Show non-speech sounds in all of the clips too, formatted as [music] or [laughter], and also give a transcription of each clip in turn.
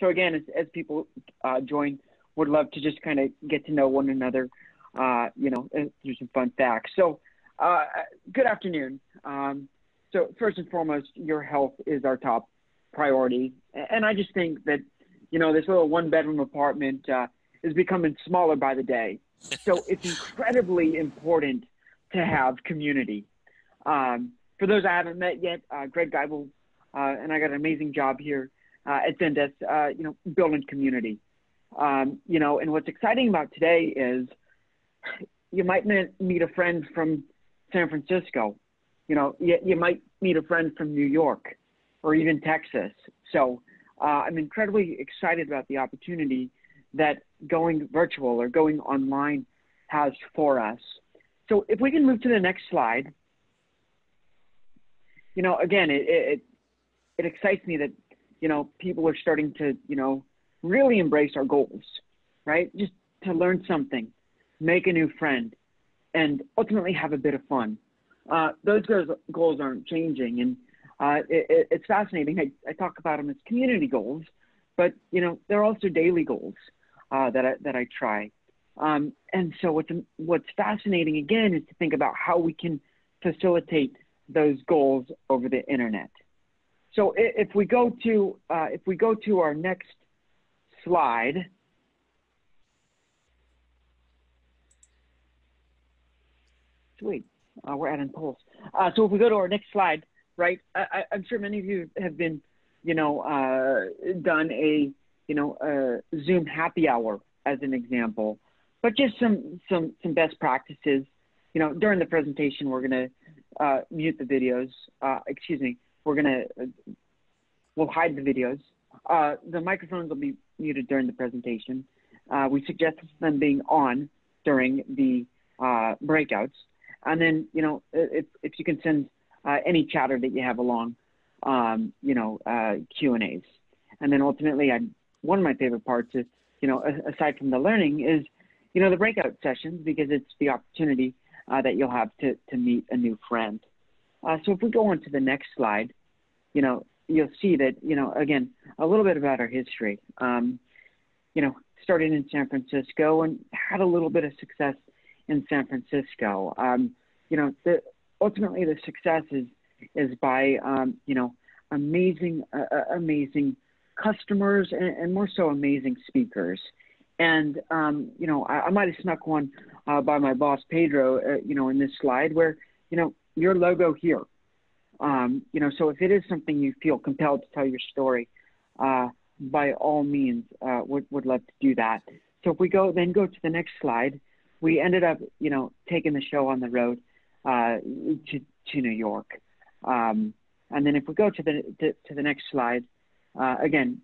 so again, as, as people uh, join, would love to just kind of get to know one another, uh, you know, through some fun facts. So, uh, good afternoon. Um, so first and foremost, your health is our top priority, and I just think that, you know, this little one-bedroom apartment uh, is becoming smaller by the day. So it's incredibly important to have community. Um, for those I haven't met yet, uh, Greg Geibel uh, and I got an amazing job here uh, at Zendesk, uh, you know, building community. Um, you know, and what's exciting about today is you might meet a friend from San Francisco. You know, you, you might meet a friend from New York or even Texas. So uh, I'm incredibly excited about the opportunity that going virtual or going online has for us. So if we can move to the next slide, you know, again, it, it, it excites me that, you know, people are starting to, you know, really embrace our goals, right? Just to learn something, make a new friend, and ultimately have a bit of fun. Uh, those goals, aren't changing. And uh, it, it's fascinating. I, I talk about them as community goals, but, you know, they're also daily goals uh, that, I, that I try. Um, and so what's, what's fascinating again is to think about how we can facilitate those goals over the internet. So if we go to uh, if we go to our next slide, sweet, uh, we're adding polls. Uh, so if we go to our next slide, right? I, am sure many of you have been, you know, uh, done a you know a Zoom happy hour as an example, but just some some some best practices. You know, during the presentation, we're gonna uh, mute the videos. Uh, excuse me we're gonna we'll hide the videos. Uh, the microphones will be muted during the presentation. Uh, we suggest them being on during the uh, breakouts, and then you know if if you can send uh, any chatter that you have along, um, you know uh, Q and A's, and then ultimately, I one of my favorite parts is you know aside from the learning is you know the breakout sessions because it's the opportunity uh, that you'll have to to meet a new friend. so if we go on to the next slide you know, you'll see that, you know, again, a little bit about our history. Um, you know, started in San Francisco and had a little bit of success in San Francisco. Um, you know, the, ultimately the success is is by um, you know amazing uh, uh, amazing customers and, and, more so amazing speakers. And um, you know, I, I might have snuck one uh, by my boss Pedro, uh, you know, in this slide where you know your logo here um, you know, so if it is something you feel compelled to tell your story, uh, by all means, uh, would would love to do that. So if we go then go to the next slide, we ended up, you know, taking the show on the road uh, to to New York, um, and then if we go to the to, to the next slide, uh, again,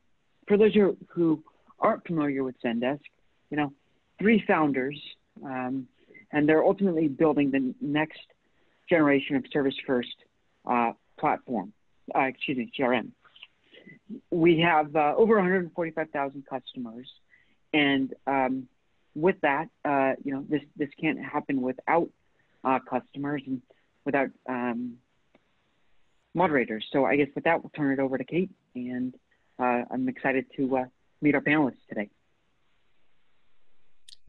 for those who, aren't familiar with Zendesk, you know, three founders, um, and they're ultimately building the next generation of service first platform, uh, excuse me, CRM. We have uh, over 145,000 customers, and um, with that, uh, you know, this this can't happen without uh, customers and without um, moderators. So I guess with that, we'll turn it over to Kate, and uh, I'm excited to meet our panelists today.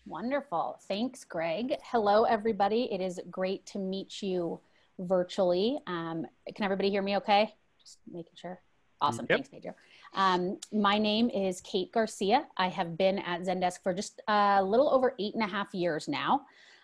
Wonderful. Thanks, Greg. Hello, everybody. It is great to meet you virtually. Um, can everybody hear me okay? Just making sure. Awesome. Yep. Thanks, Pedro. Um, my name is Kate Garcia. I have been at Zendesk for just a little over eight and a half years now.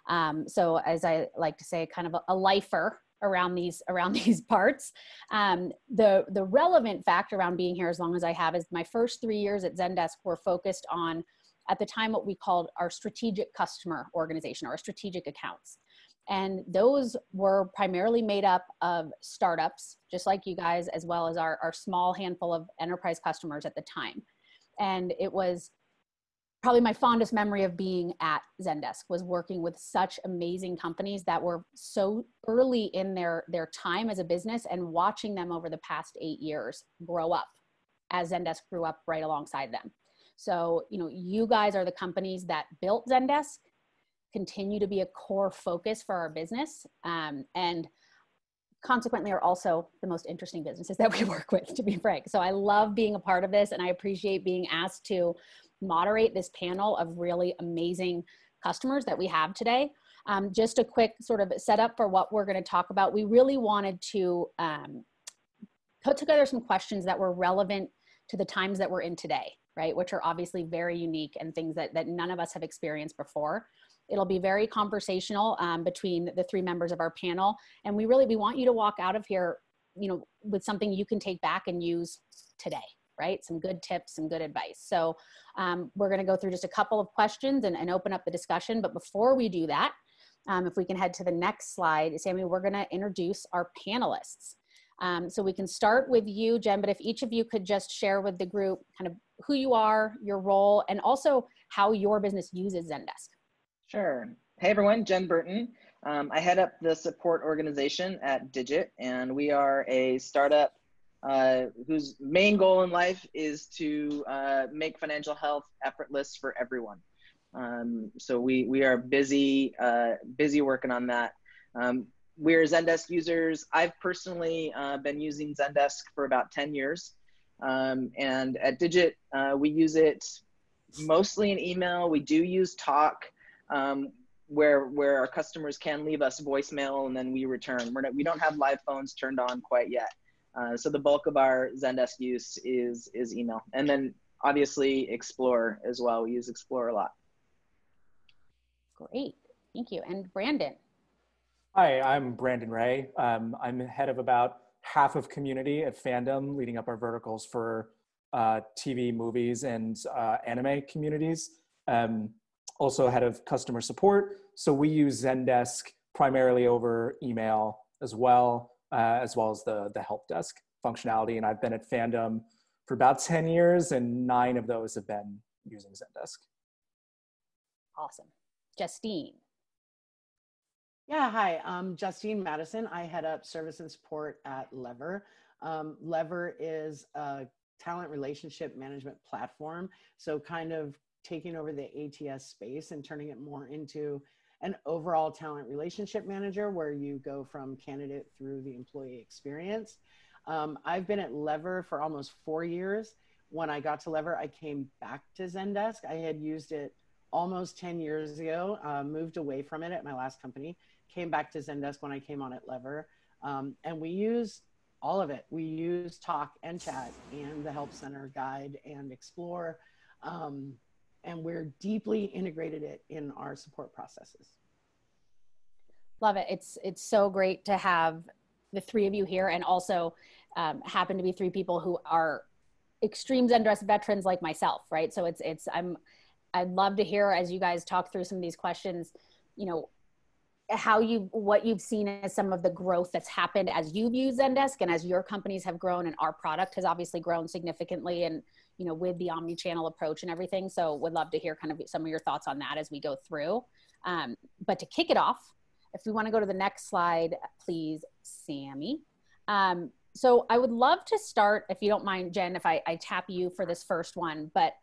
Um, so as I like to say, kind of a, a lifer around these [laughs] around these parts. Um, the the relevant fact around being here as long as I have is my first three years at Zendesk were focused on at the time what we called our strategic customer organization or strategic accounts. And those were primarily made up of startups, just like you guys, as well as our, our small handful of enterprise customers at the time. And it was probably my fondest memory of being at Zendesk was working with such amazing companies that were so early in their, their time as a business and watching them over the past eight years grow up as Zendesk grew up right alongside them. So, you know, you guys are the companies that built Zendesk continue to be a core focus for our business. Um, and consequently are also the most interesting businesses [laughs] that we work with, to be frank. So I love being a part of this and I appreciate being asked to moderate this panel of really amazing customers that we have today. Um, just a quick sort of setup for what we're going to talk about. We really wanted to um, put together some questions that were relevant to the times that we're in today, right? Which are obviously very unique and things that, that none of us have experienced before. It'll be very conversational um, between the three members of our panel. And we really, we want you to walk out of here, you know, with something you can take back and use today, right? Some good tips, some good advice. So um, we're gonna go through just a couple of questions and, and open up the discussion. But before we do that, um, if we can head to the next slide, Sammy, we're gonna introduce our panelists. Um, so we can start with you, Jen, but if each of you could just share with the group kind of who you are, your role, and also how your business uses Zendesk. Sure. Hey everyone, Jen Burton. Um, I head up the support organization at Digit, and we are a startup uh, whose main goal in life is to uh, make financial health effortless for everyone. Um, so we we are busy uh, busy working on that. Um, we're Zendesk users. I've personally uh, been using Zendesk for about ten years, um, and at Digit uh, we use it mostly in email. We do use Talk um, where where our customers can leave us voicemail and then we return. We're not, we don't have live phones turned on quite yet. Uh, so the bulk of our Zendesk use is is email, and then obviously Explore as well. We use Explore a lot. Great, thank you. And Brandon. Hi, I'm Brandon Ray. Um, I'm head of about half of community at Fandom, leading up our verticals for uh, TV, movies, and uh, anime communities. Um, also head of customer support. So we use Zendesk primarily over email as well, uh, as well as the, the help desk functionality. And I've been at Fandom for about 10 years and nine of those have been using Zendesk. Awesome. Justine. Yeah, hi, I'm Justine Madison. I head up service and support at Lever. Um, Lever is a talent relationship management platform. So kind of taking over the ATS space and turning it more into an overall talent relationship manager where you go from candidate through the employee experience. Um, I've been at Lever for almost four years. When I got to Lever, I came back to Zendesk. I had used it almost 10 years ago, uh, moved away from it at my last company, came back to Zendesk when I came on at Lever. Um, and we use all of it. We use Talk and Chat and the Help Center Guide and Explore. Um, and we're deeply integrated it in our support processes. Love it. It's it's so great to have the three of you here, and also um, happen to be three people who are extreme Zendesk veterans like myself, right? So it's it's I'm I'd love to hear as you guys talk through some of these questions, you know, how you what you've seen as some of the growth that's happened as you've used Zendesk and as your companies have grown and our product has obviously grown significantly and you know, with the omni-channel approach and everything. So would love to hear kind of some of your thoughts on that as we go through. Um, but to kick it off, if we want to go to the next slide, please, Sammy. Um, so I would love to start, if you don't mind, Jen, if I, I tap you for this first one. But,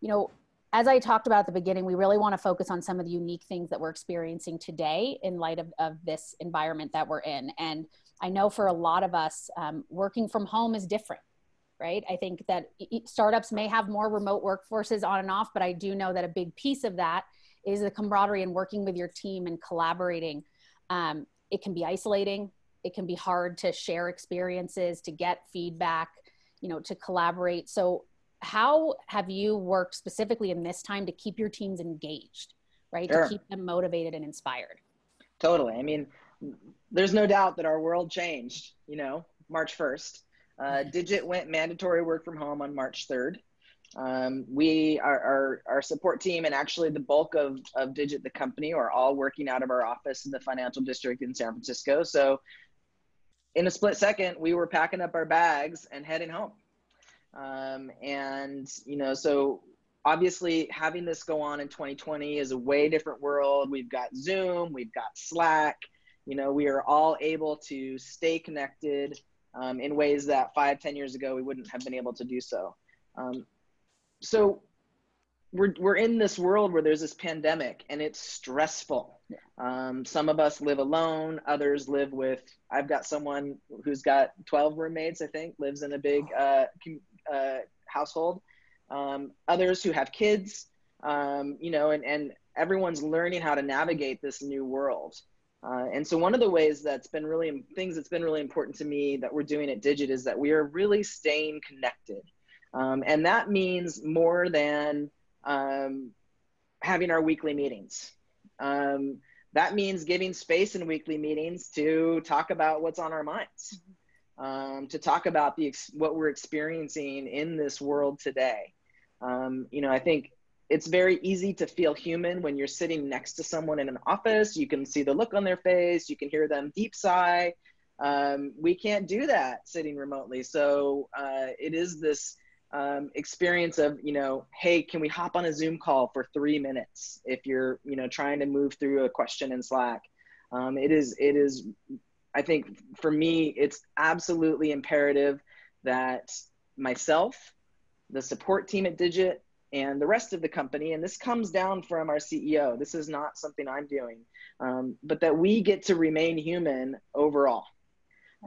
you know, as I talked about at the beginning, we really want to focus on some of the unique things that we're experiencing today in light of, of this environment that we're in. And I know for a lot of us, um, working from home is different right? I think that startups may have more remote workforces on and off, but I do know that a big piece of that is the camaraderie and working with your team and collaborating. Um, it can be isolating. It can be hard to share experiences, to get feedback, you know, to collaborate. So, how have you worked specifically in this time to keep your teams engaged, right? Sure. To keep them motivated and inspired. Totally. I mean, there's no doubt that our world changed, you know, March 1st. Uh, Digit went mandatory work from home on March 3rd. Um, we, our, our, our, support team, and actually the bulk of, of Digit, the company, are all working out of our office in the financial district in San Francisco. So, in a split second, we were packing up our bags and heading home. Um, and, you know, so obviously having this go on in 2020 is a way different world. We've got Zoom, we've got Slack, you know, we are all able to stay connected um, in ways that five, ten years ago we wouldn't have been able to do so. Um, so we're we're in this world where there's this pandemic and it's stressful. Yeah. Um, some of us live alone. Others live with. I've got someone who's got 12 roommates. I think lives in a big uh, uh, household. Um, others who have kids. Um, you know, and and everyone's learning how to navigate this new world. Uh, and so one of the ways that's been really things that's been really important to me that we're doing at Digit is that we are really staying connected. Um, and that means more than um, having our weekly meetings. Um, that means giving space in weekly meetings to talk about what's on our minds, um, to talk about the what we're experiencing in this world today. Um, you know, I think it's very easy to feel human when you're sitting next to someone in an office. You can see the look on their face. You can hear them deep sigh. Um, we can't do that sitting remotely. So uh, it is this um, experience of you know hey can we hop on a zoom call for three minutes if you're you know trying to move through a question in slack um, it is it is i think for me it's absolutely imperative that myself the support team at digit and the rest of the company and this comes down from our ceo this is not something i'm doing um, but that we get to remain human overall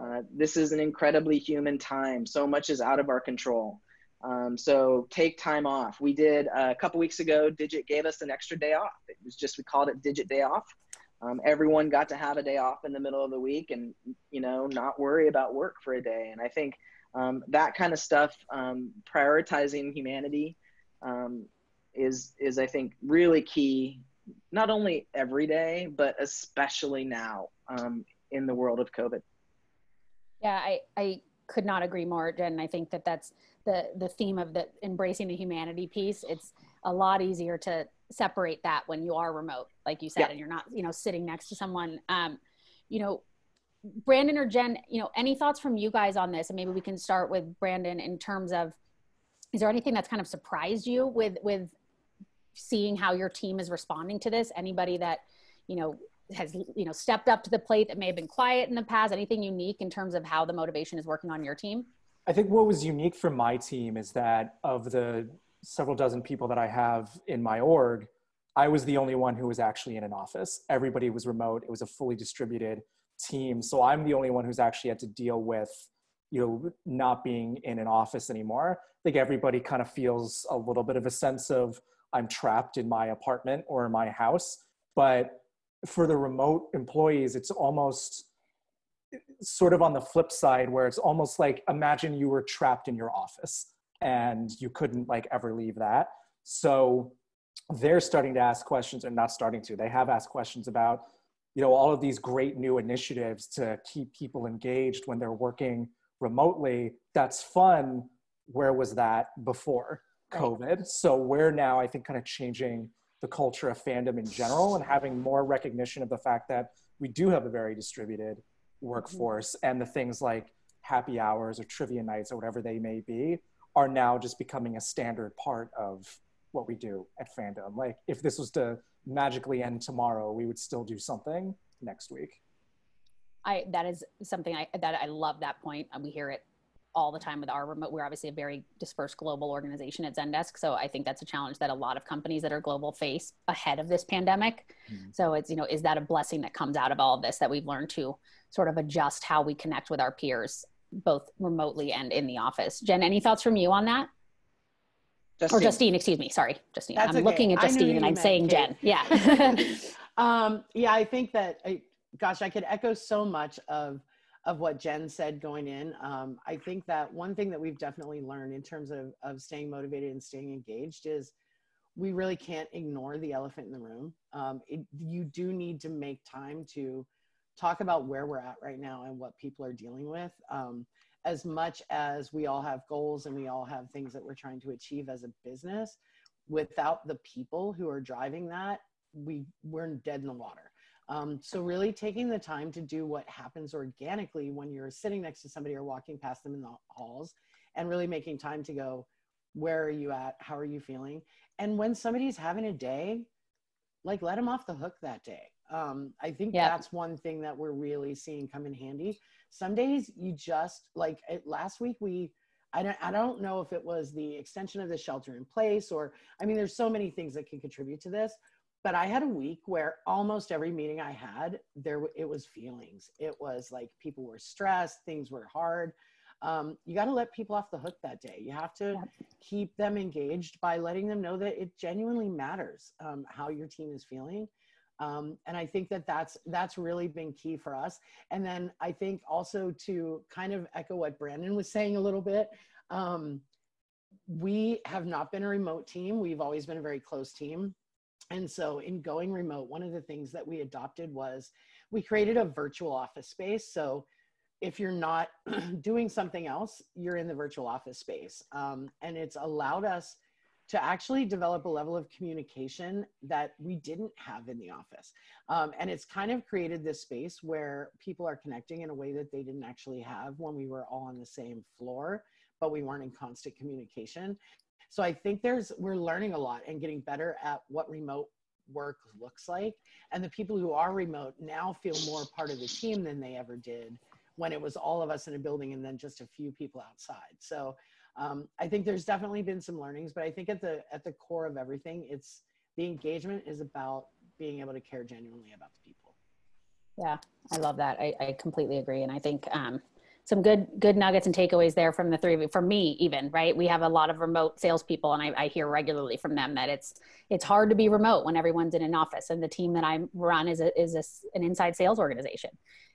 uh, this is an incredibly human time so much is out of our control um, so take time off. We did uh, a couple weeks ago, Digit gave us an extra day off. It was just, we called it Digit Day Off. Um, everyone got to have a day off in the middle of the week and, you know, not worry about work for a day. And I think um, that kind of stuff, um, prioritizing humanity um, is, is, I think, really key, not only every day, but especially now um, in the world of COVID. Yeah, I, I could not agree more, Jen. I think that that's the the theme of the embracing the humanity piece. It's a lot easier to separate that when you are remote, like you said, yeah. and you're not, you know, sitting next to someone. Um, you know, Brandon or Jen, you know, any thoughts from you guys on this? And maybe we can start with Brandon in terms of is there anything that's kind of surprised you with with seeing how your team is responding to this? Anybody that, you know, has you know stepped up to the plate that may have been quiet in the past? Anything unique in terms of how the motivation is working on your team? I think what was unique for my team is that of the several dozen people that i have in my org i was the only one who was actually in an office. Everybody was remote. It was a fully distributed team. So i'm the only one who's actually had to deal with you know not being in an office anymore i think everybody kind of feels a little bit of a sense of i'm trapped in my apartment or in my house but for the remote employees, it's almost sort of on the flip side where it's almost like imagine you were trapped in your office and you couldn't like ever leave that. So they're starting to ask questions and not starting to. They have asked questions about you know all of these great new initiatives to keep people engaged when they're working remotely. That's fun. Where was that before COVID? Right. So we're now I think kind of changing the culture of fandom in general and having more recognition of the fact that we do have a very distributed workforce mm-hmm. and the things like happy hours or trivia nights or whatever they may be are now just becoming a standard part of what we do at fandom like if this was to magically end tomorrow we would still do something next week i that is something i that i love that point we hear it all the time with our remote. We're obviously a very dispersed global organization at Zendesk. So I think that's a challenge that a lot of companies that are global face ahead of this pandemic. Mm-hmm. So it's, you know, is that a blessing that comes out of all of this that we've learned to sort of adjust how we connect with our peers, both remotely and in the office? Jen, any thoughts from you on that? Justine. Or Justine, excuse me. Sorry, Justine. That's I'm okay. looking at Justine and I'm saying Kate. Jen. Yeah. [laughs] um, yeah, I think that, I, gosh, I could echo so much of of what Jen said going in. Um, I think that one thing that we've definitely learned in terms of, of staying motivated and staying engaged is we really can't ignore the elephant in the room. Um, it, you do need to make time to talk about where we're at right now and what people are dealing with. Um, as much as we all have goals and we all have things that we're trying to achieve as a business, without the people who are driving that, we we're dead in the water. Um, so really taking the time to do what happens organically when you're sitting next to somebody or walking past them in the halls and really making time to go, where are you at? How are you feeling? And when somebody's having a day, like let them off the hook that day. Um, I think yeah. that's one thing that we're really seeing come in handy. Some days you just like it, last week we I don't, I don't know if it was the extension of the shelter in place or, I mean, there's so many things that can contribute to this. But I had a week where almost every meeting I had, there it was feelings. It was like people were stressed, things were hard. Um, you got to let people off the hook that day. You have to keep them engaged by letting them know that it genuinely matters um, how your team is feeling. Um, and I think that that's that's really been key for us. And then I think also to kind of echo what Brandon was saying a little bit. Um, we have not been a remote team. We've always been a very close team. And so, in going remote, one of the things that we adopted was we created a virtual office space. So, if you're not [clears throat] doing something else, you're in the virtual office space. Um, and it's allowed us to actually develop a level of communication that we didn't have in the office. Um, and it's kind of created this space where people are connecting in a way that they didn't actually have when we were all on the same floor, but we weren't in constant communication. So I think there's, we're learning a lot and getting better at what remote work looks like. And the people who are remote now feel more part of the team than they ever did when it was all of us in a building and then just a few people outside. So um, I think there's definitely been some learnings, but I think at the at the core of everything, it's the engagement is about being able to care genuinely about the people. Yeah, I love that. I, I completely agree, and I think um, some good good nuggets and takeaways there from the three of you. For me, even right, we have a lot of remote salespeople, and I, I hear regularly from them that it's it's hard to be remote when everyone's in an office. And the team that I run is a, is a, an inside sales organization,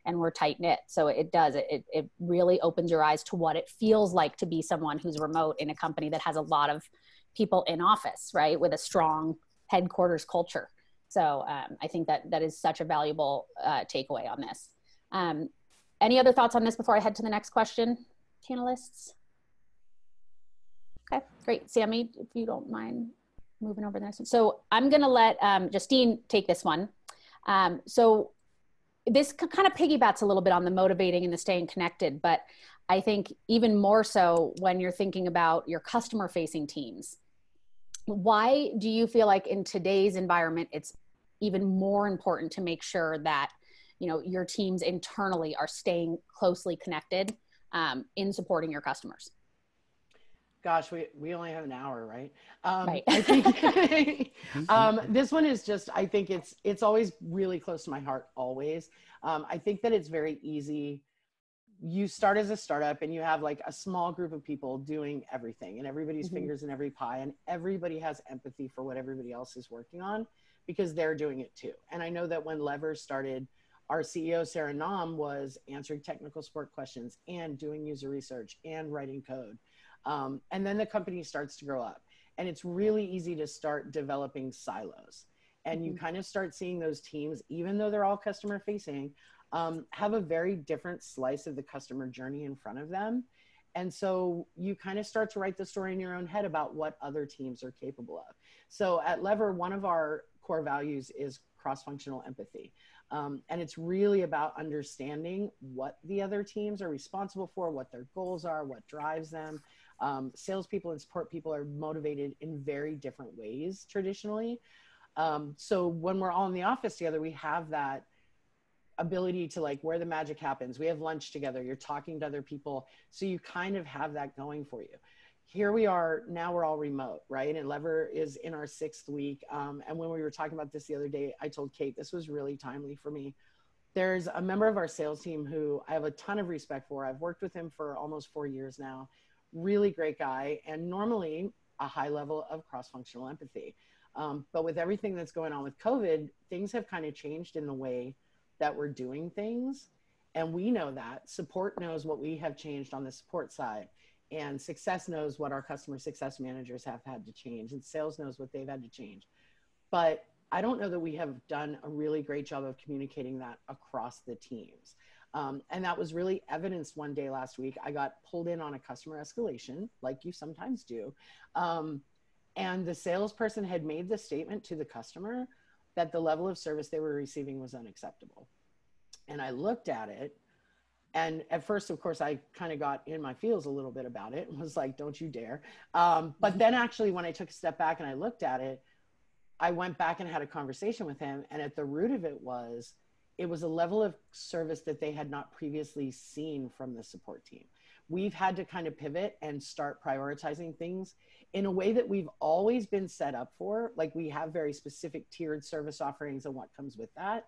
and we're tight knit. So it does it, it really opens your eyes to what it feels like to be someone who's remote in a company that has a lot of people in office, right, with a strong headquarters culture. So um, I think that that is such a valuable uh, takeaway on this. Um, any other thoughts on this before I head to the next question, panelists? Okay, great. Sammy, if you don't mind moving over the next one. So I'm going to let um, Justine take this one. Um, so this kind of piggybacks a little bit on the motivating and the staying connected, but I think even more so when you're thinking about your customer facing teams. Why do you feel like in today's environment it's even more important to make sure that you know your teams internally are staying closely connected um, in supporting your customers? gosh, we, we only have an hour, right? Um, right. I think [laughs] [laughs] um, this one is just, I think it's, it's always really close to my heart, always. Um, I think that it's very easy. You start as a startup and you have like a small group of people doing everything and everybody's mm-hmm. fingers in every pie and everybody has empathy for what everybody else is working on because they're doing it too. And I know that when Lever started, our CEO, Sarah Nahm, was answering technical support questions and doing user research and writing code um, and then the company starts to grow up. And it's really easy to start developing silos. And you mm-hmm. kind of start seeing those teams, even though they're all customer facing, um, have a very different slice of the customer journey in front of them. And so you kind of start to write the story in your own head about what other teams are capable of. So at Lever, one of our core values is cross functional empathy. Um, and it's really about understanding what the other teams are responsible for, what their goals are, what drives them, um, salespeople and support people are motivated in very different ways traditionally. Um, so when we're all in the office together, we have that ability to like where the magic happens. We have lunch together, you're talking to other people. So you kind of have that going for you. Here we are, now we're all remote, right? And Lever is in our sixth week. Um, and when we were talking about this the other day, I told Kate this was really timely for me. There's a member of our sales team who I have a ton of respect for. I've worked with him for almost four years now really great guy, and normally a high level of cross functional empathy. Um, but with everything that's going on with COVID, things have kind of changed in the way that we're doing things. And we know that support knows what we have changed on the support side, and success knows what our customer success managers have had to change, and sales knows what they've had to change. But I don't know that we have done a really great job of communicating that across the teams. Um, and that was really evidenced one day last week. I got pulled in on a customer escalation, like you sometimes do. Um, and the salesperson had made the statement to the customer that the level of service they were receiving was unacceptable. And I looked at it. And at first, of course, I kind of got in my feels a little bit about it and was like, don't you dare. Um, but then, actually, when I took a step back and I looked at it, I went back and had a conversation with him. And at the root of it was, it was a level of service that they had not previously seen from the support team we've had to kind of pivot and start prioritizing things in a way that we've always been set up for. Like we have very specific tiered service offerings and what comes with that.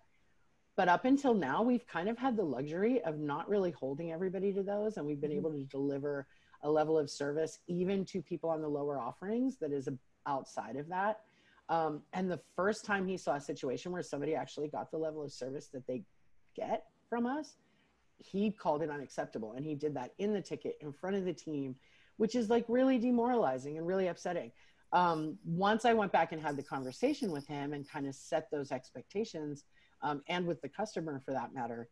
But up until now, we've kind of had the luxury of not really holding everybody to those. And we've been mm-hmm. able to deliver a level of service even to people on the lower offerings that is outside of that. Um, and the first time he saw a situation where somebody actually got the level of service that they get from us, he called it unacceptable. And he did that in the ticket in front of the team, which is like really demoralizing and really upsetting. Um, once I went back and had the conversation with him and kind of set those expectations, um, and with the customer for that matter,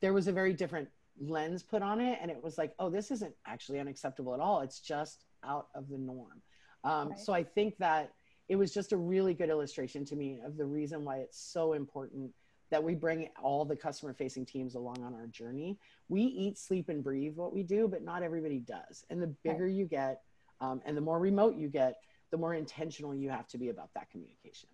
there was a very different lens put on it. And it was like, oh, this isn't actually unacceptable at all. It's just out of the norm. Um, right. So I think that it was just a really good illustration to me of the reason why it's so important that we bring all the customer facing teams along on our journey. We eat, sleep, and breathe what we do, but not everybody does. And the bigger right. you get um, and the more remote you get, the more intentional you have to be about that communication.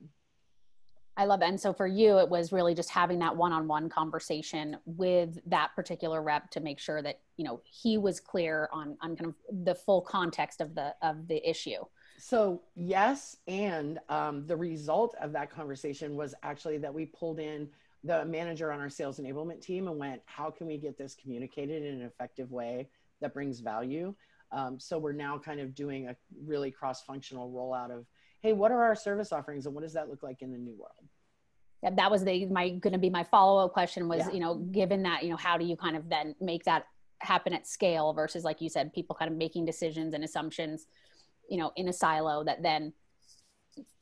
I love. And so for you, it was really just having that one-on-one conversation with that particular rep to make sure that, you know, he was clear on, on kind of the full context of the, of the issue. So yes, and um, the result of that conversation was actually that we pulled in the manager on our sales enablement team and went, how can we get this communicated in an effective way that brings value? Um, so we're now kind of doing a really cross-functional rollout of, hey, what are our service offerings and what does that look like in the new world? Yeah, that was the my going to be my follow-up question was, yeah. you know, given that, you know, how do you kind of then make that happen at scale versus like you said, people kind of making decisions and assumptions you know in a silo that then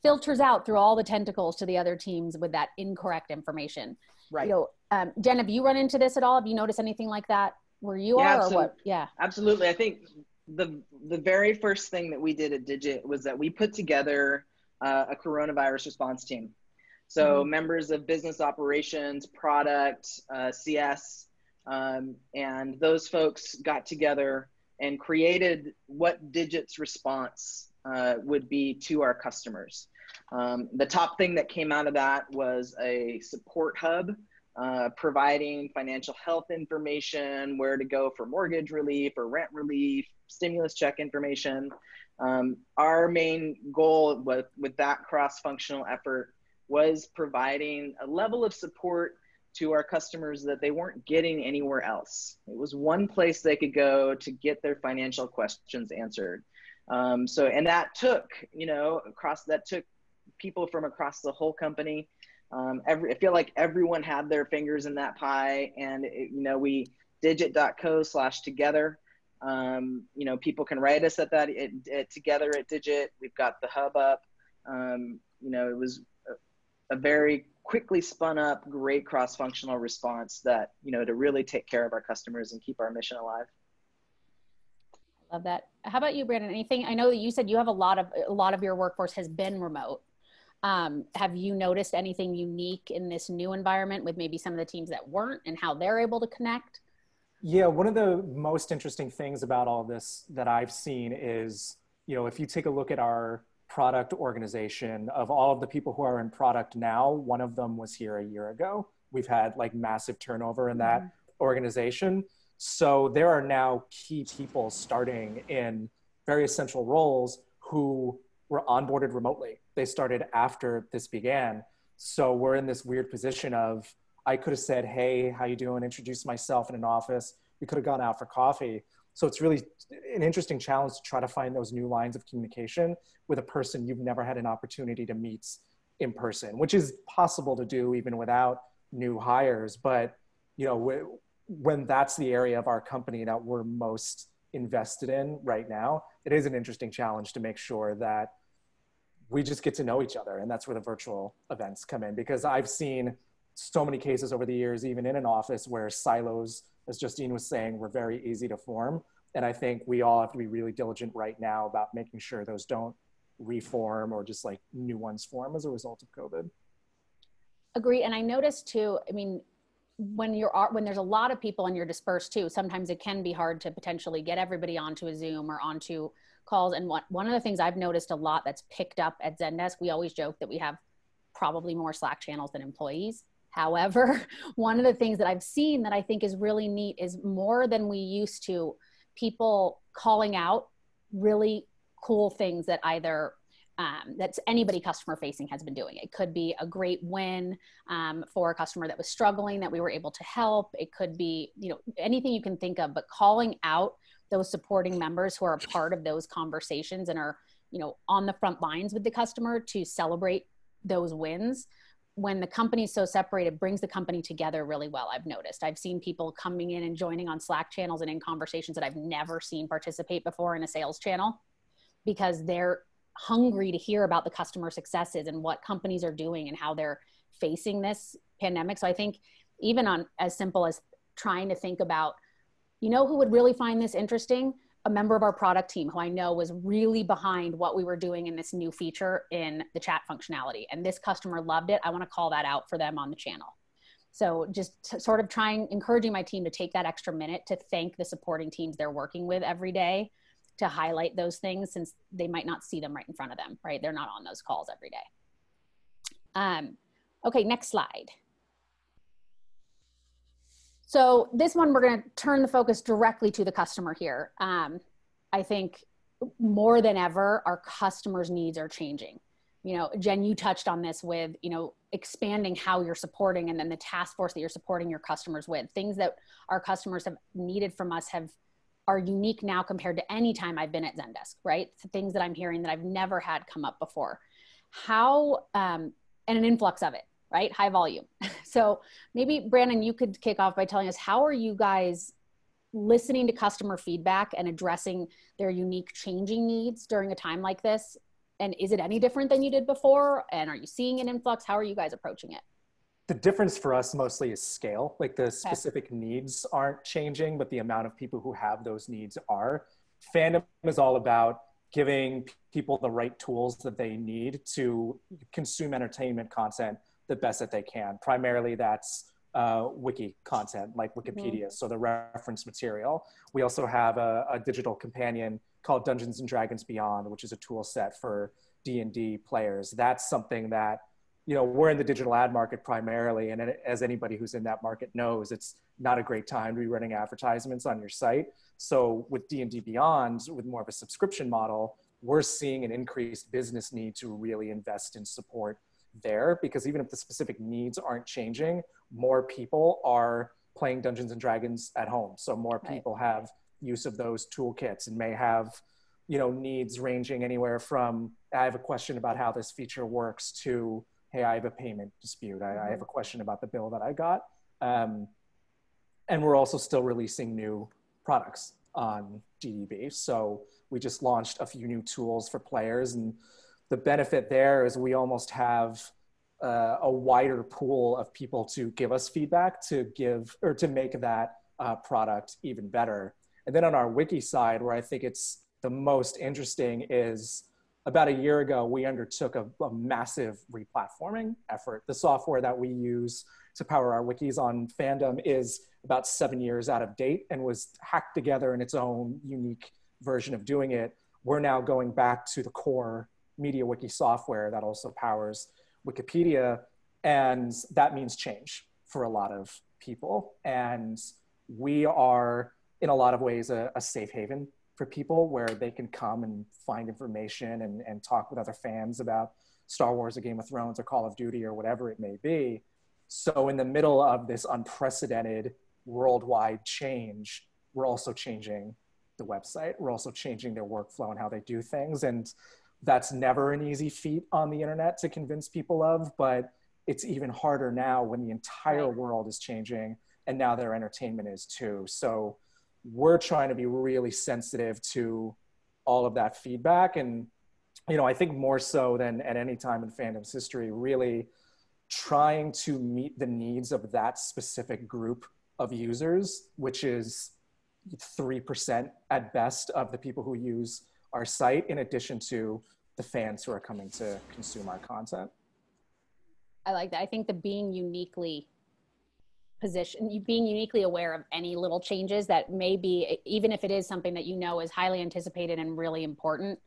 filters out through all the tentacles to the other teams with that incorrect information? Right. You know um, jen have you run into this at all? Have you noticed anything like that where you yeah, are or what? Yeah. absolutely. I think the the very first thing that we did at digit was that we put together uh, a coronavirus response team so mm-hmm. members of business operations product uh, cs um, and those folks got together and created what Digit's response uh, would be to our customers. Um, the top thing that came out of that was a support hub uh, providing financial health information, where to go for mortgage relief or rent relief, stimulus check information. Um, our main goal with, with that cross functional effort was providing a level of support to our customers that they weren't getting anywhere else. It was one place they could go to get their financial questions answered. Um, so, and that took, you know, across that took people from across the whole company. Um, every, I feel like everyone had their fingers in that pie, and it, you know, we digit.co slash together. Um, you know, people can write us at that it, it, together at Digit. We've got the hub up. Um, you know, it was a, a very quickly spun up great cross-functional response that you know to really take care of our customers and keep our mission alive. Love that. How about you brandon? Anything i know that you said you have a lot of a lot of your workforce has been remote. Um, have you noticed anything unique in this new environment with maybe some of the teams that weren't and how they're able to connect yeah one of the most interesting things about all this that i've seen is you know if you take a look at our product organization of all of the people who are in product now one of them was here a year ago. We've had like massive turnover in that mm-hmm. organization. So there are now key people starting in very essential roles who were onboarded remotely. They started after this began. So we're in this weird position of i could have said hey how you doing introduce myself in an office we could have gone out for coffee so it's really an interesting challenge to try to find those new lines of communication with a person you've never had an opportunity to meet in person, which is possible to do even without new hires. But you know, when that's the area of our company that we're most invested in right now, it is an interesting challenge to make sure that we just get to know each other, and that's where the virtual events come in. Because I've seen so many cases over the years, even in an office, where silos as Justine was saying, were very easy to form. And I think we all have to be really diligent right now about making sure those don't reform or just like new ones form as a result of COVID. Agree. And I noticed too, I mean, when you're uh, when there's a lot of people and you're dispersed too, sometimes it can be hard to potentially get everybody onto a Zoom or onto calls. And what, one of the things I've noticed a lot that's picked up at Zendesk, we always joke that we have probably more Slack channels than employees. However, [laughs] one of the things that I've seen that I think is really neat is more than we used to people calling out really cool things that either um, that's anybody customer facing has been doing. It could be a great win um, for a customer that was struggling that we were able to help. It could be, you know, anything you can think of, but calling out those supporting members who are a part of those conversations and are, you know, on the front lines with the customer to celebrate those wins. When the company's so separated, brings the company together really well. I've noticed. I've seen people coming in and joining on Slack channels and in conversations that I've never seen participate before in a sales channel because they're hungry to hear about the customer successes and what companies are doing and how they're facing this pandemic. So I think even on as simple as trying to think about, you know, who would really find this interesting? A member of our product team who I know was really behind what we were doing in this new feature in the chat functionality. And this customer loved it. I want to call that out for them on the channel. So just sort of trying, encouraging my team to take that extra minute to thank the supporting teams they're working with every day to highlight those things since they might not see them right in front of them, right? They're not on those calls every day. Um, okay, next slide. So this one, we're gonna turn the focus directly to the customer here. Um, I think more than ever, our customers' needs are changing. You know, Jen, you touched on this with, you know, expanding how you're supporting and then the task force that you're supporting your customers with. Things that our customers have needed from us have are unique now compared to any time I've been at Zendesk, right? The things that I'm hearing that I've never had come up before. How, um, and an influx of it, right? High volume. [laughs] so maybe Brandon, you could kick off by telling us how are you guys listening to customer feedback and addressing their unique changing needs during a time like this? And is it any different than you did before? And are you seeing an influx? How are you guys approaching it? the difference for us mostly is scale. Like the specific okay. needs aren't changing, but the amount of people who have those needs are. Fandom is all about giving people the right tools that they need to consume entertainment content the best that they can. Primarily, that's uh, wiki content like Wikipedia, mm-hmm. so the reference material. We also have a, a, digital companion called Dungeons and Dragons Beyond, which is a tool set for D and D players. That's something that you know we're in the digital ad market primarily and as anybody who's in that market knows it's not a great time to be running advertisements on your site so with d&d beyond with more of a subscription model we're seeing an increased business need to really invest in support there because even if the specific needs aren't changing more people are playing dungeons and dragons at home so more people right. have use of those toolkits and may have you know needs ranging anywhere from i have a question about how this feature works to hey, I have a payment dispute. I, I have a question about the bill that I got. Um, and we're also still releasing new products on DDB. So we just launched a few new tools for players. And the benefit there is we almost have uh, a wider pool of people to give us feedback to give or to make that uh, product even better. And then on our wiki side, where I think it's the most interesting is about a year ago, we undertook a, a, massive replatforming effort. The software that we use to power our wikis on fandom is about seven years out of date and was hacked together in its own unique version of doing it. We're now going back to the core MediaWiki software that also powers Wikipedia. And that means change for a lot of people. And we are, in a lot of ways, a, a safe haven for people where they can come and find information and, and talk with other fans about Star Wars or Game of Thrones or Call of Duty or whatever it may be. So, in the middle of this unprecedented worldwide change, we're also changing the website. We're also changing their workflow and how they do things. And that's never an easy feat on the internet to convince people of, but it's even harder now when the entire right. world is changing and now their entertainment is too. So, we're trying to be really sensitive to all of that feedback and you know i think more so than at any time in fandom's history really trying to meet the needs of that specific group of users which is 3% at best of the people who use our site in addition to the fans who are coming to consume our content. I like that. I think the being uniquely position being uniquely aware of any little changes that may be even if it is something that you know is highly anticipated and really important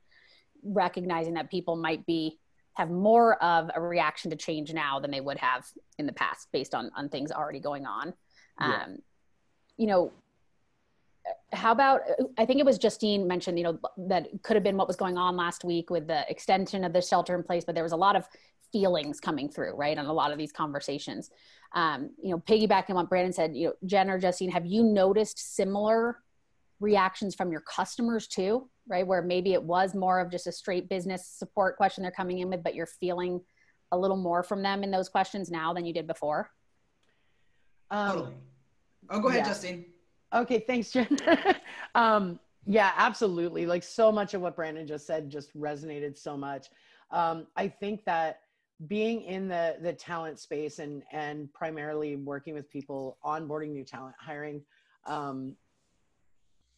recognizing that people might be have more of a reaction to change now than they would have in the past based on on things already going on. Yeah. um, you know how about i think it was justine mentioned you know that could have been what was going on last week with the extension of the shelter in place but there was a lot of feelings coming through right on a lot of these conversations um, you know piggybacking on what brandon said you know jen or justine have you noticed similar reactions from your customers too right where maybe it was more of just a straight business support question they're coming in with but you're feeling a little more from them in those questions now than you did before um, totally. oh go ahead yeah. justine Okay, thanks, Jen. [laughs] um, yeah, absolutely. Like so much of what Brandon just said just resonated so much. Um, I think that being in the the talent space and and primarily working with people, onboarding new talent, hiring, um,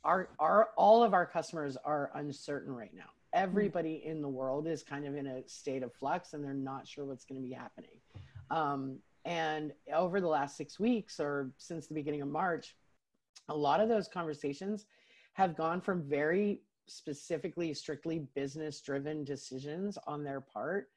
our our all of our customers are uncertain right now. Everybody in the world is kind of in a state of flux, and they're not sure what's going to be happening. Um, and over the last six weeks, or since the beginning of March, a lot of those conversations have gone from very specifically strictly business driven decisions on their part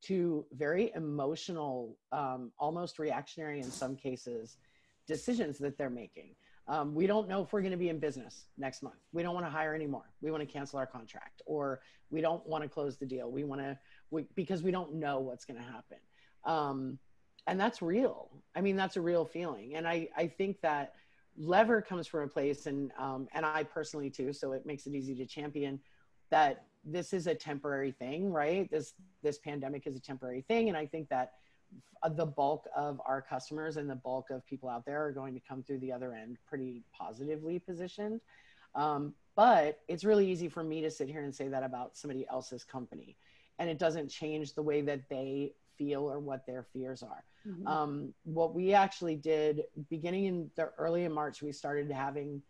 to very emotional um, almost reactionary in some cases decisions that they're making. Um, we don't know if we're going to be in business next month. We don't want to hire anymore. We want to cancel our contract or we don't want to close the deal. We want to we, because we don't know what's going to happen. Um, and that's real. I mean that's a real feeling. And i i think that lever comes from a place and um, and i personally too so it makes it easy to champion that this is a temporary thing right? This this pandemic is a temporary thing and i think that the bulk of our customers and the bulk of people out there are going to come through the other end pretty positively positioned. Um, but it's really easy for me to sit here and say that about somebody else's company and it doesn't change the way that they feel or what their fears are. Mm-hmm. Um, what we actually did beginning in the early in March, we started having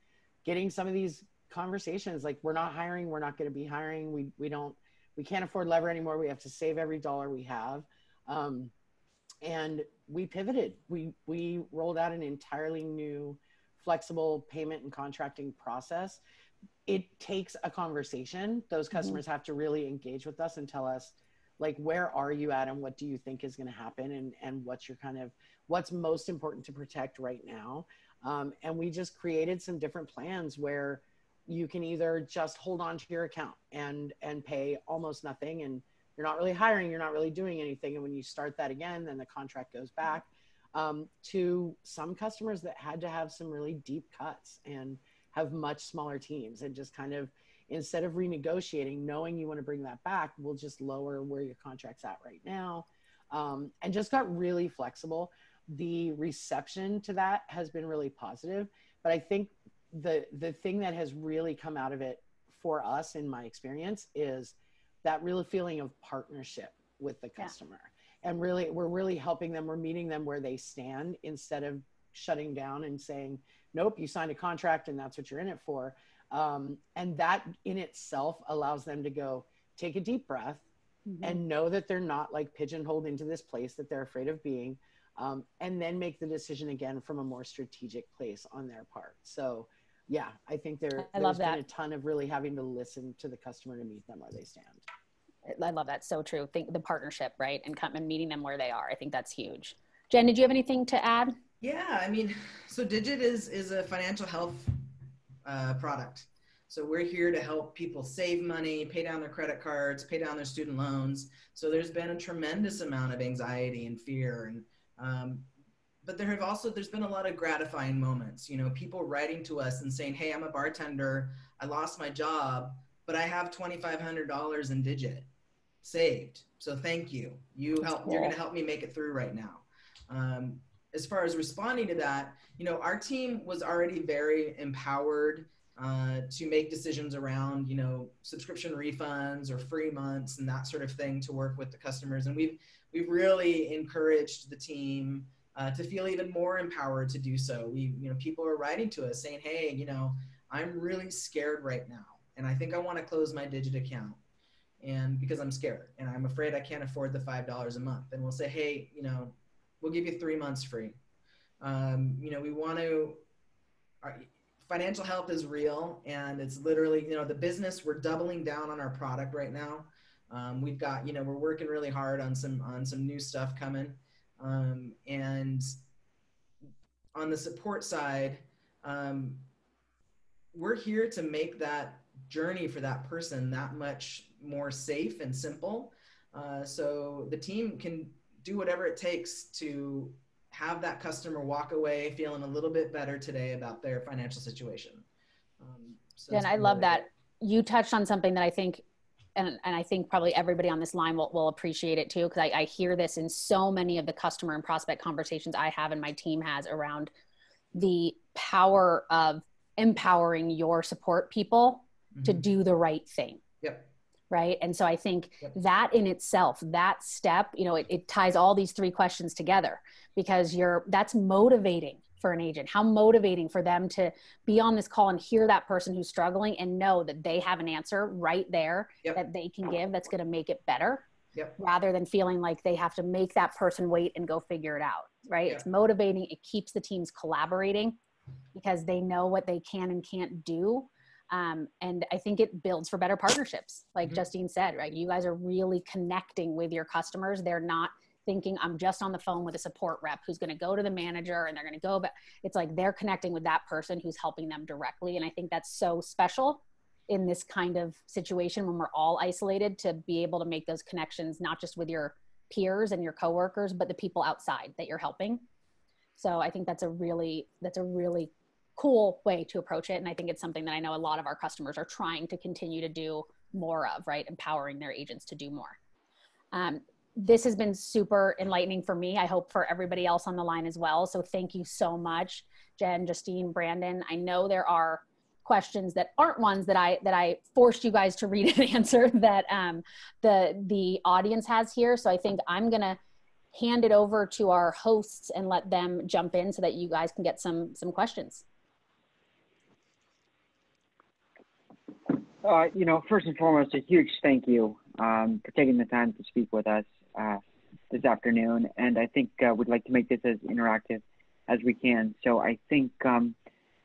getting some of these conversations like we're not hiring, we're not going to be hiring, we we don't we can't afford lever anymore. We have to save every dollar we have. Um, and we pivoted. We we rolled out an entirely new flexible payment and contracting process. It takes a conversation. Those mm-hmm. customers mm-hmm. have to really engage with us and tell us like where are you at and what do you think is going to happen? And and what's your kind of what's most important to protect right now? Um, and we just created some different plans where you can either just hold on to your account and and pay almost nothing and you're not really hiring you're not really doing anything and when you start that again then the contract goes back um, to some customers that had to have some really deep cuts and have much smaller teams and just kind of instead of renegotiating, knowing you want to bring that back, we'll just lower where your contract's at right now. Um, and just got really flexible. The reception to that has been really positive. But I think the the thing that has really come out of it for us, in my experience, is that real feeling of partnership with the customer. Yeah. And really, we're really helping them. We're meeting them where they stand instead of shutting down and saying, "Nope, you signed a contract and that's what you're in it for." Um, and that in itself allows them to go take a deep breath mm-hmm. and know that they're not like pigeonholed into this place that they're afraid of being. Um, and then make the decision again from a more strategic place on their part. So, yeah, I think there, I there's been a ton of really having to listen to the customer to meet them where they stand. I love that. So true. Think the partnership, right? And, come, and meeting them where they are. I think that's huge. Jen, did you have anything to add? Yeah, I mean, so Digit is is a financial health uh, product. So we're here to help people save money, pay down their credit cards, pay down their student loans. So there's been a tremendous amount of anxiety and fear, and um, but there have also there's been a lot of gratifying moments. You know, people writing to us and saying, "Hey, I'm a bartender. I lost my job, but I have twenty five hundred dollars in Digit saved. So thank you. You help. Cool. You're going to help me make it through right now." Um, as far as responding to that, you know, our team was already very empowered uh, to make decisions around, you know, subscription refunds or free months and that sort of thing to work with the customers. And we've we've really encouraged the team uh, to feel even more empowered to do so. We, you know, people are writing to us saying, "Hey, you know, I'm really scared right now, and I think I want to close my Digit account." and because I'm scared and I'm afraid I can't afford the five dollars a month. And we'll say, hey, you know, we'll give you three months free. Um, you know, we want to, our, financial health is real and it's literally, you know, the business, we're doubling down on our product right now. Um, we've got, you know, we're working really hard on some, on some new stuff coming. Um, and on the support side, um, we're here to make that journey for that person that much more safe and simple. Uh, so the team can do whatever it takes to have that customer walk away feeling a little bit better today about their financial situation. Um, so and I love that. You touched on something that I think and, and I think probably everybody on this line will, will appreciate it too, because I, I hear this in so many of the customer and prospect conversations I have and my team has around the power of empowering your support people mm-hmm. to do the right thing. Yep. Right. And so I think that in itself, that step, you know, it, it ties all these three questions together because you're that's motivating for an agent how motivating for them to be on this call and hear that person who's struggling and know that they have an answer right there yep. that they can give that's going to make it better yep. rather than feeling like they have to make that person wait and go figure it out right it's motivating it keeps the teams collaborating because they know what they can and can't do um, and i think it builds for better partnerships like mm-hmm. justine said right you guys are really connecting with your customers they're not thinking I'm just on the phone with a support rep who's going to go to the manager and they're going to go, but it's like they're connecting with that person who's helping them directly. And I think that's so special in this kind of situation when we're all isolated to be able to make those connections, not just with your peers and your coworkers, but the people outside that you're helping. So I think that's a really, that's a really cool way to approach it. And I think it's something that I know a lot of our customers are trying to continue to do more of, right? Empowering their agents to do more. Um, this has been super enlightening for me. I hope for everybody else on the line as well. So thank you so much, Jen, Justine, Brandon. I know there are questions that aren't ones that I that I forced you guys to read and [laughs] answer that um, the the audience has here. So I think I'm gonna hand it over to our hosts and let them jump in so that you guys can get some some questions. Uh, you know, first and foremost, a huge thank you um, for taking the time to speak with us uh, this afternoon, and I think uh, we'd like to make this as interactive as we can. So I think, um,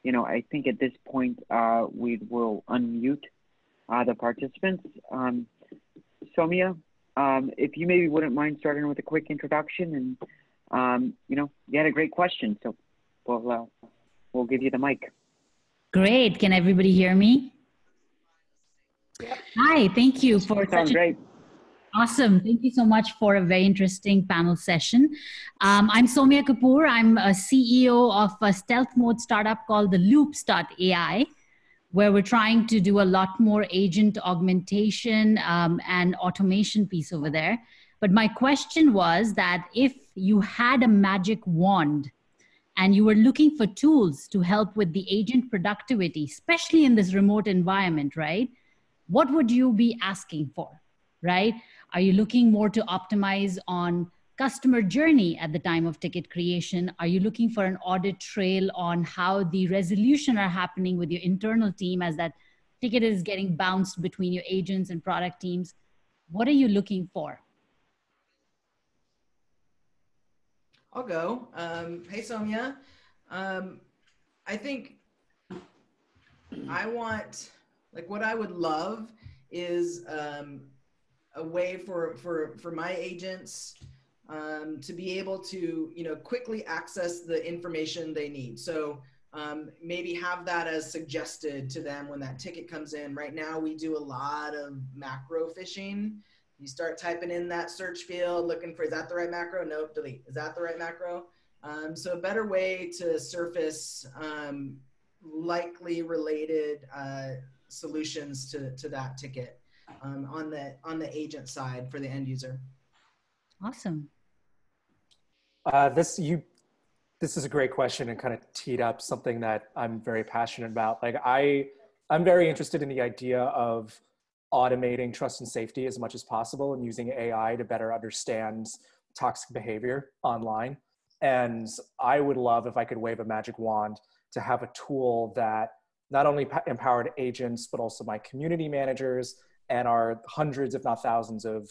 you know, I think at this point uh, we will unmute uh, the participants. Um, Somia, um, if you maybe wouldn't mind starting with a quick introduction, and um, you know, you had a great question, so we'll we'll give you the mic. Great. Can everybody hear me? Hi. Thank you for Sounds such great. Awesome. Thank you so much for a very interesting panel session. Um, I'm Somia Kapoor. I'm a CEO of a stealth mode startup called the Loops.ai, where we're trying to do a lot more agent augmentation um, and automation piece over there. But my question was that if you had a magic wand and you were looking for tools to help with the agent productivity, especially in this remote environment, right? What would you be asking for, right? Are you looking more to optimize on customer journey at the time of ticket creation? Are you looking for an audit trail on how the resolution are happening with your internal team as that ticket is getting bounced between your agents and product teams? What are you looking for? I'll go. Um, hey, Somia. Um, I think I want, like, what I would love is um, a way for for for my agents um, to be able to you know quickly access the information they need. So um, maybe have that as suggested to them when that ticket comes in. Right now, we do a lot of macro fishing. You start typing in that search field, looking for is that the right macro? Nope, delete. Is that the right macro? Um, so a better way to surface um, likely related uh, solutions to, to that ticket um, on the on the agent side for the end user. Awesome. Uh, this you this is a great question and kind of teed up something that I'm very passionate about. Like I I'm very interested in the idea of automating trust and safety as much as possible and using AI to better understand toxic behavior online. And I would love if I could wave a magic wand to have a tool that not only empowered agents, but also my community managers and our hundreds, if not thousands, of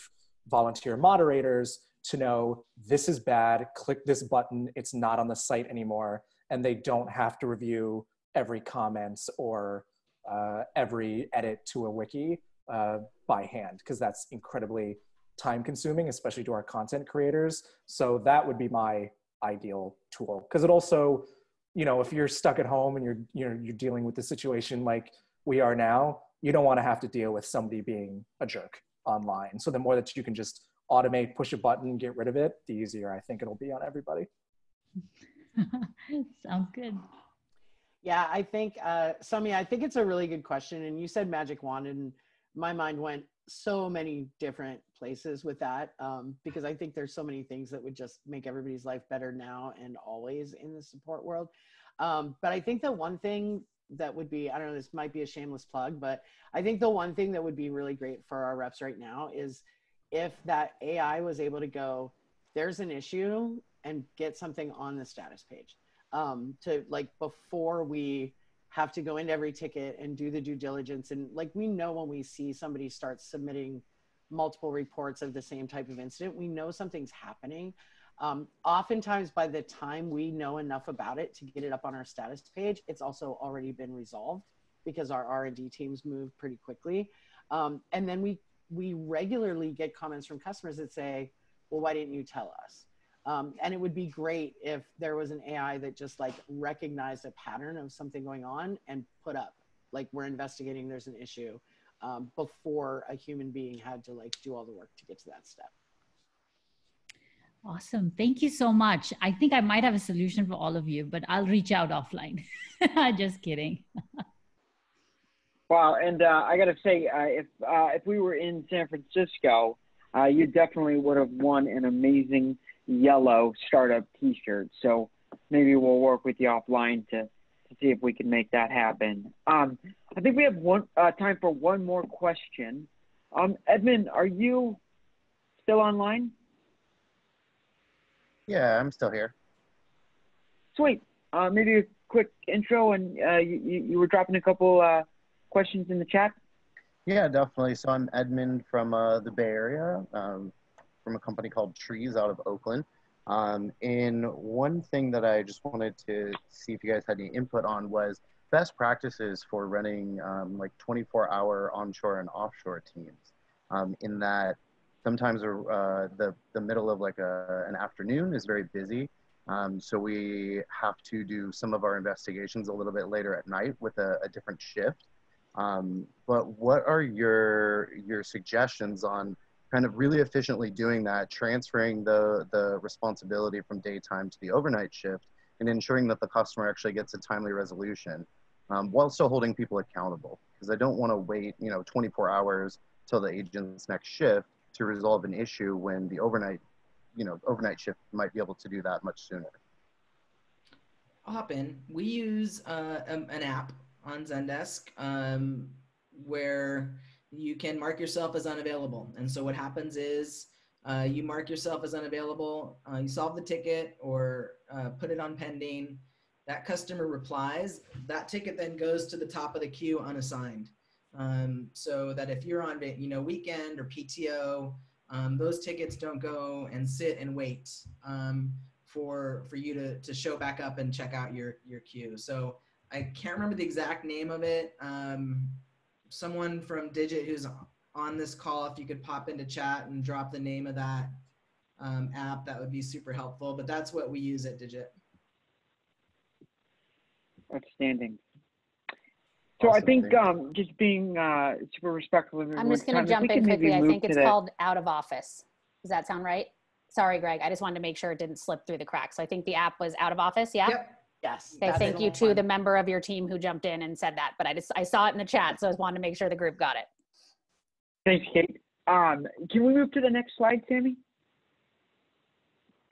volunteer moderators to know this is bad, click this button, it's not on the site anymore, and they don't have to review every comment or uh, every edit to a wiki uh, by hand, because that's incredibly time consuming, especially to our content creators. So that would be my ideal tool, because it also you know, if you're stuck at home and you're, you know, you're dealing with the situation like we are now, you don't want to have to deal with somebody being a jerk online. So the more that you can just automate, push a button, get rid of it, the easier I think it'll be on everybody. [laughs] Sounds good. Yeah, I think, uh, Sami, I think it's a really good question. And you said magic wand, and my mind went so many different places with that um, because I think there's so many things that would just make everybody's life better now and always in the support world. Um, but I think the one thing that would be, I don't know, this might be a shameless plug, but I think the one thing that would be really great for our reps right now is if that AI was able to go, there's an issue and get something on the status page um, to like before we have to go into every ticket and do the due diligence. And like we know when we see somebody start submitting multiple reports of the same type of incident, we know something's happening. Um, oftentimes, by the time we know enough about it to get it up on our status page, it's also already been resolved because our R and D teams move pretty quickly. Um, and then we we regularly get comments from customers that say, "Well, why didn't you tell us?" Um, and it would be great if there was an AI that just like recognized a pattern of something going on and put up, like we're investigating, there's an issue, um, before a human being had to like do all the work to get to that step. Awesome. Thank you so much. I think I might have a solution for all of you, but I'll reach out offline. [laughs] just kidding. wow. And uh, I got to say, uh, if, uh, if we were in San Francisco, uh, you definitely would have won an amazing yellow startup T-shirt. So maybe we'll work with you offline to to see if we can make that happen. Um, I think we have one uh, time for one more question. Um, Edmund, are you still online? Yeah, I'm still here. Sweet. Uh, maybe a quick intro, and uh, you, you were dropping a couple uh, questions in the chat. Yeah, definitely. So I'm Edmund from uh, the Bay Area. Um, from a company called Trees out of Oakland. Um, and one thing that I just wanted to see if you guys had any input on was best practices for running um, like 24 hour onshore and offshore teams. Um, in that sometimes uh, the, the middle of like a, an afternoon is very busy. Um, so we have to do some of our investigations a little bit later at night with a, a different shift. Um, but what are your, your suggestions on kind of really efficiently doing that, transferring the, the responsibility from daytime to the overnight shift and ensuring that the customer actually gets a timely resolution um, while still holding people accountable. Because I don't want to wait, you know, 24 hours till the agent's next shift to resolve an issue when the overnight, you know, overnight shift might be able to do that much sooner. I'll hop in. We use uh, an app on Zendesk um, where you can mark yourself as unavailable. And so what happens is uh, you mark yourself as unavailable, uh, you solve the ticket or uh, put it on pending. That customer replies. That ticket then goes to the top of the queue unassigned. Um, so that if you're on you know weekend or PTO, um, those tickets don't go and sit and wait um, for for you to to show back up and check out your your queue. So I can't remember the exact name of it. Um, someone from Digit who's on this call, if you could pop into chat and drop the name of that um, app, that would be super helpful. But that's what we use at Digit. Outstanding. So awesome. I think um, just being uh, super respectful of I'm just going to jump in quickly. I think it's called out of office. Does that sound right? Sorry, Greg. I just wanted to make sure it didn't slip through the cracks. So I think the app was out of office. Yeah. Yep. Yes. Okay, thank you to the member of your team who jumped in and said that, but I just, I saw it in the chat, so I just wanted to make sure the group got it. Thanks, Kate. Um, can we move to the next slide, Sammy? [laughs]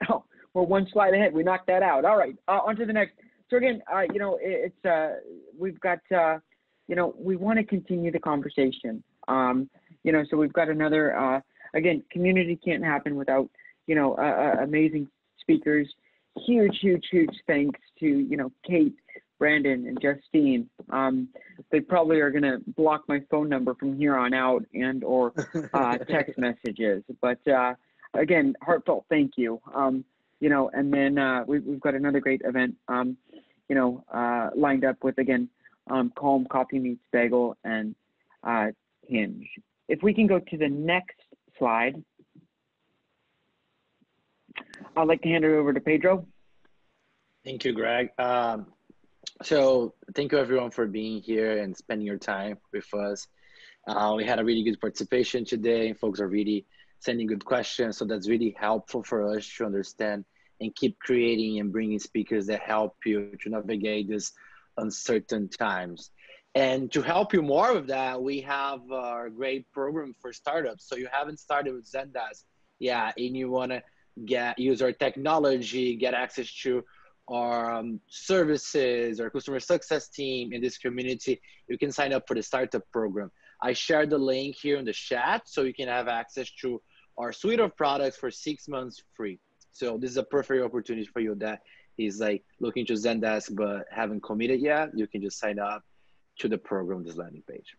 Oh, we're one slide ahead. We knocked that out. All right, uh, on to the next. So again, uh, you know, it, it's uh, we've got, uh, you know, we want to continue the conversation. Um, you know, so we've got another. Uh, again, community can't happen without, you know, uh, amazing speakers huge, huge, huge thanks to you know Kate, Brandon, and Justine. Um, they probably are going to block my phone number from here on out and or [laughs] uh, text messages. But uh, again, heartfelt thank you. Um, you know, and then uh, we, have got another great event. Um, you know, uh, lined up with again, um, Calm Coffee Meets Bagel and uh, Hinge. If we can go to the next slide. I'd like to hand it over to Pedro. Thank you, Greg. Um, so thank you everyone for being here and spending your time with us. Uh, we had a really good participation today. Folks are really sending good questions. So that's really helpful for us to understand and keep creating and bringing speakers that help you to navigate these uncertain times. And to help you more with that, we have our great program for startups. So you haven't started with Zendesk, yeah, and you want to get use our technology, get access to our um, services, our customer success team in this community, you can sign up for the startup program. I shared the link here in the chat so you can have access to our suite of products for six months free. So this is a perfect opportunity for you that is like looking to Zendesk but haven't committed yet. You can just sign up to the program, this landing page.